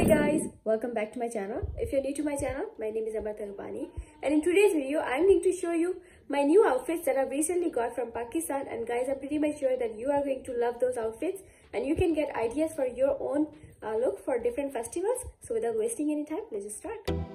Hey guys, welcome back to my channel. If you're new to my channel, my name is Amerta Roopani and in today's video, I'm going to show you my new outfits that I've recently got from Pakistan and guys, I'm pretty much sure that you are going to love those outfits and you can get ideas for your own uh, look for different festivals. So without wasting any time, let's just start.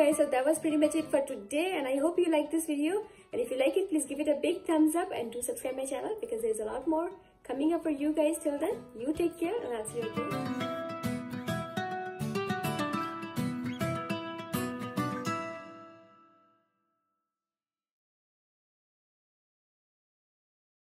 Guys so that was pretty much it for today and i hope you like this video. And if you like it please give it a big thumbs up and do subscribe my channel because there's a lot more coming up for you guys till then. You take care and i'll see you again